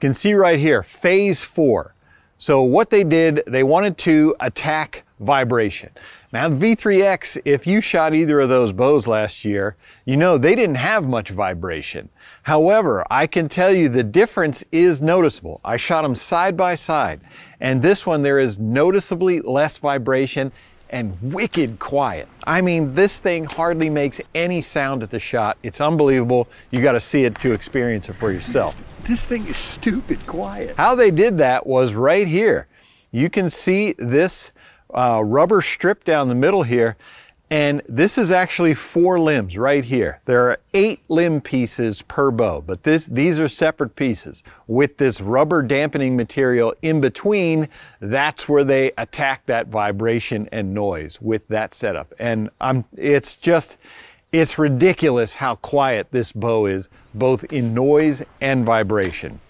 Can see right here, phase four. So what they did, they wanted to attack vibration. Now the V3X, if you shot either of those bows last year, you know they didn't have much vibration. However, I can tell you the difference is noticeable. I shot them side by side, and this one there is noticeably less vibration and wicked quiet. I mean, this thing hardly makes any sound at the shot. It's unbelievable. You got to see it to experience it for yourself. This thing is stupid quiet. How they did that was right here. You can see this uh, rubber strip down the middle here. And this is actually four limbs right here. There are eight limb pieces per bow, but this, these are separate pieces. With this rubber dampening material in between, that's where they attack that vibration and noise with that setup. And I'm, it's just, it's ridiculous how quiet this bow is, both in noise and vibration.